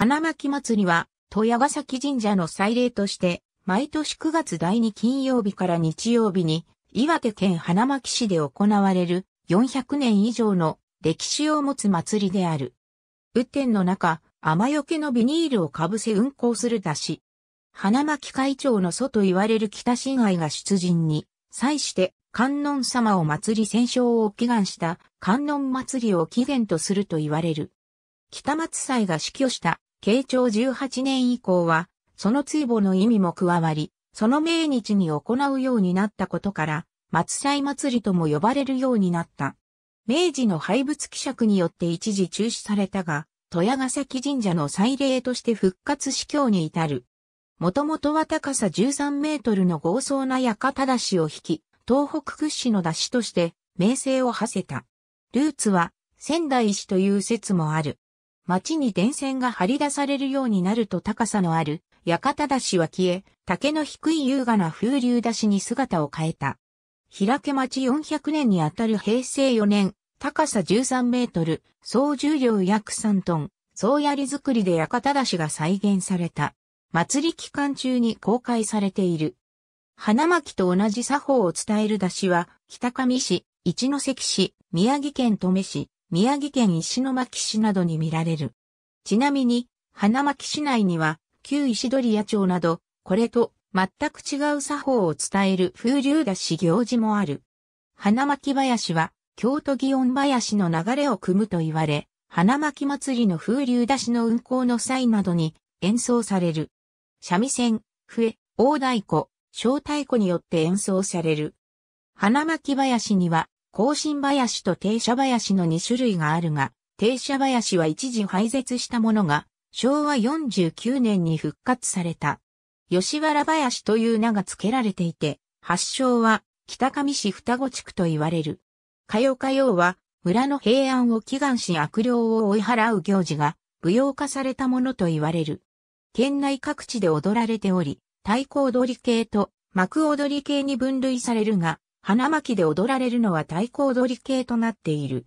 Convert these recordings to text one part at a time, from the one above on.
花巻祭りは、戸ヶ崎神社の祭礼として、毎年9月第2金曜日から日曜日に、岩手県花巻市で行われる400年以上の歴史を持つ祭りである。雨天の中、雨よけのビニールをかぶせ運行する出し。花巻会長の祖と言われる北新愛が出陣に、際して観音様を祭り戦勝を祈願した観音祭りを起源とすると言われる。北松祭が死去した慶長18年以降は、その追母の意味も加わり、その命日に行うようになったことから、松祭祭りとも呼ばれるようになった。明治の廃仏希釈によって一時中止されたが、戸ヶ崎神社の祭礼として復活司教に至る。もともとは高さ13メートルの豪壮な館出しを引き、東北屈指の出しとして名声を馳せた。ルーツは仙台石という説もある。町に電線が張り出されるようになると高さのある館出しは消え、竹の低い優雅な風流出しに姿を変えた。平家町400年にあたる平成4年、高さ13メートル、総重量約3トン、総槍作りで館出しが再現された。祭り期間中に公開されている。花巻と同じ作法を伝える出しは、北上市、一関市、宮城県登米市、宮城県石巻市などに見られる。ちなみに、花巻市内には、旧石鳥野町など、これと全く違う作法を伝える風流出し行事もある。花巻林は、京都祇園林の流れを組むと言われ、花巻祭りの風流出しの運行の際などに演奏される。三味線、笛、大太鼓、小太鼓によって演奏される。花巻林には甲信林と停車林の2種類があるが、停車林は一時廃絶したものが、昭和49年に復活された。吉原林という名が付けられていて、発祥は北上市双子地区と言われる。かよかようは村の平安を祈願し悪霊を追い払う行事が舞踊化されたものと言われる。県内各地で踊られており、太鼓踊り系と幕踊り系に分類されるが、花巻で踊られるのは太鼓踊り系となっている。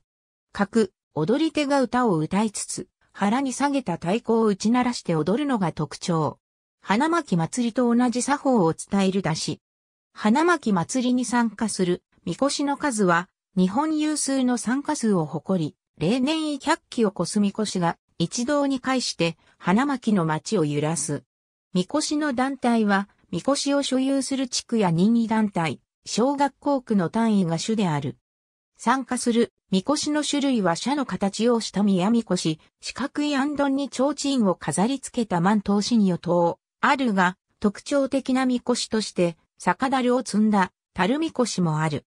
各、踊り手が歌を歌いつつ、腹に下げた太鼓を打ち鳴らして踊るのが特徴。花巻祭りと同じ作法を伝えるだし。花巻祭りに参加する、みこしの数は、日本有数の参加数を誇り、例年100機を超すみこしが、一堂に会して、花巻の町を揺らす。みこしの団体は、みこしを所有する地区や任意団体、小学校区の単位が主である。参加する、みこしの種類は社の形をした宮みこし、四角い安ンに提灯を飾り付けた満頭神与等、あるが、特徴的なみこしとして、酒樽を積んだ、樽みこしもある。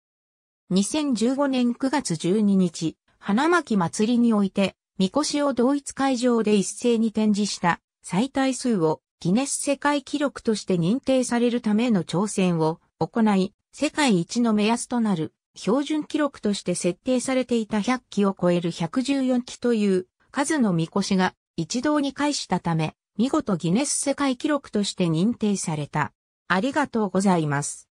2015年9月12日、花巻祭りにおいて、みこしを同一会場で一斉に展示した最大数をギネス世界記録として認定されるための挑戦を行い、世界一の目安となる標準記録として設定されていた100機を超える114機という数のみこしが一堂に会したため、見事ギネス世界記録として認定された。ありがとうございます。